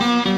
Bye.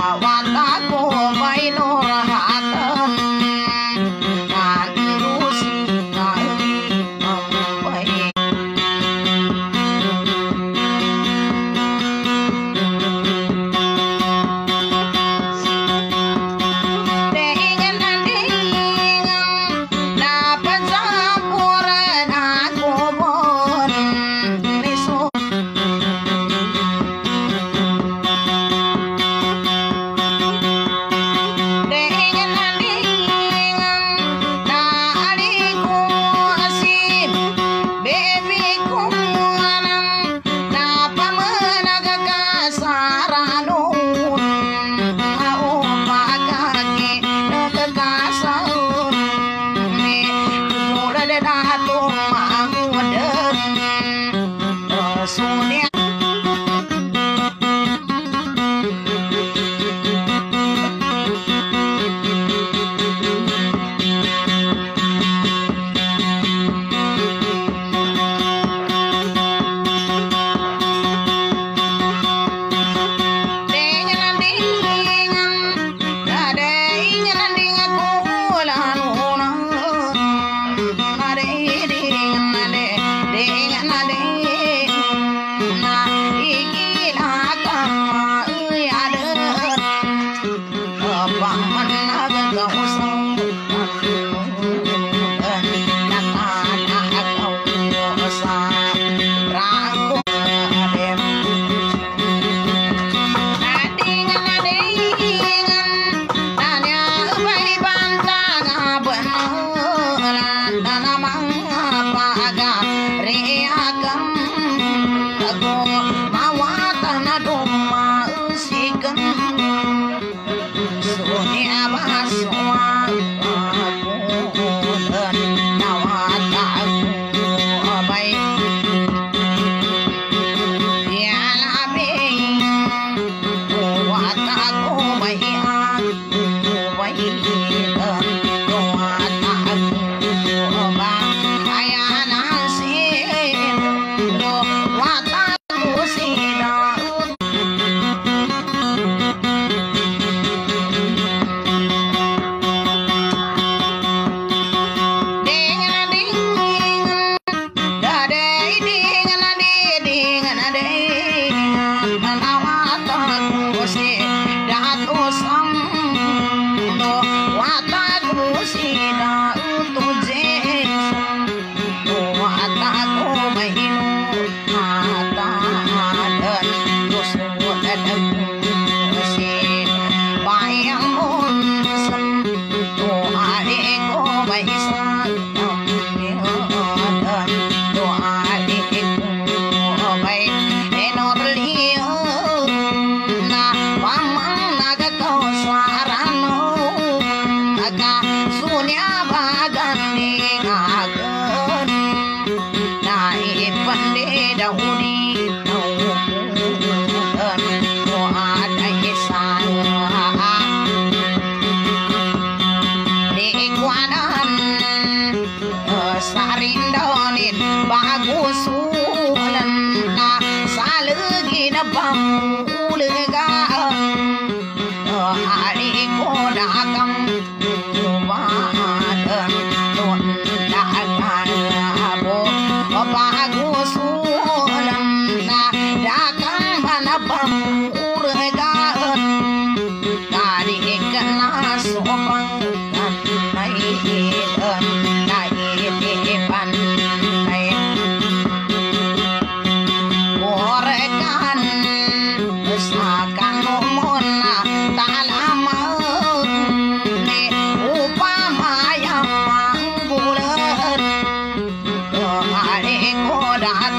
wow. Oh, hạ đi cô đã cầm. đi cô đã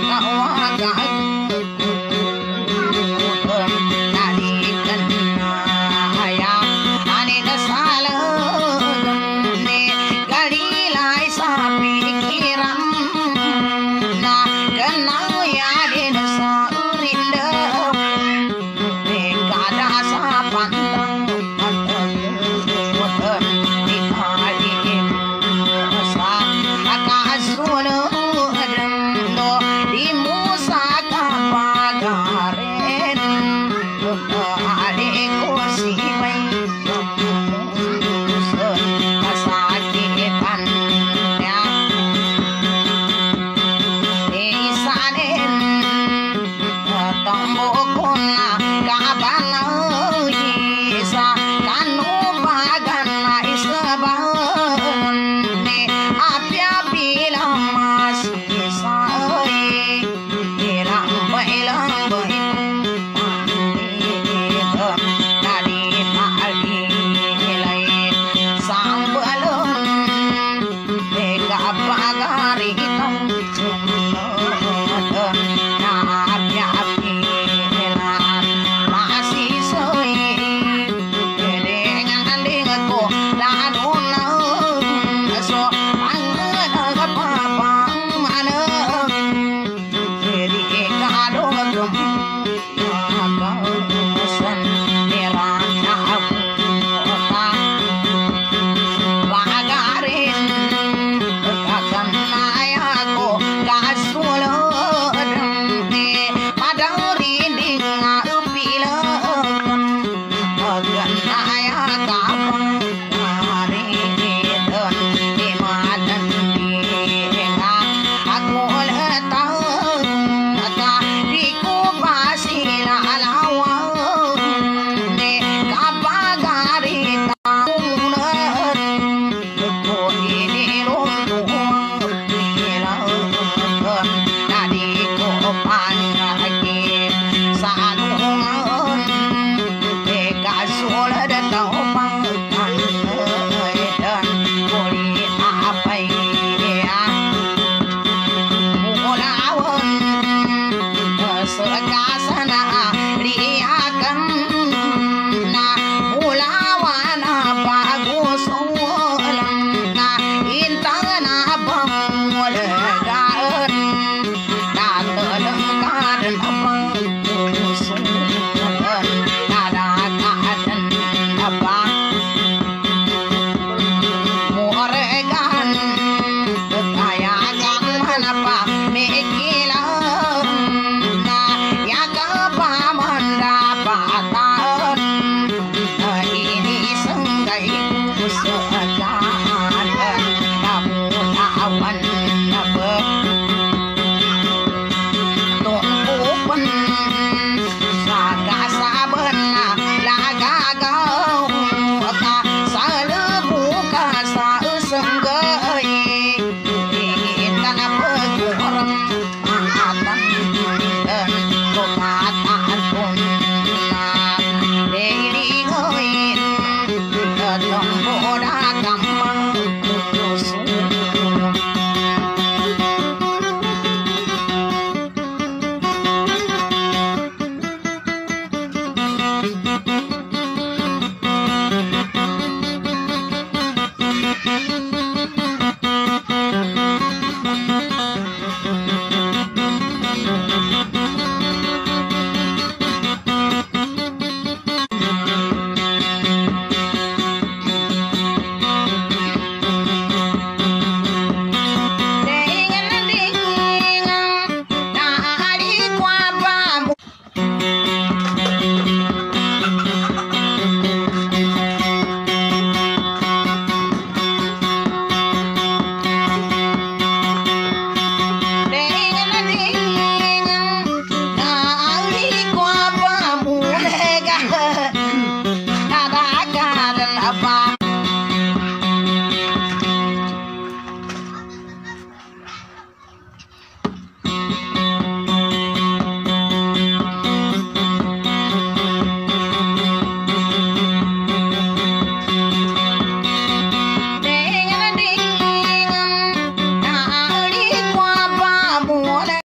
Tao. What's up, I got?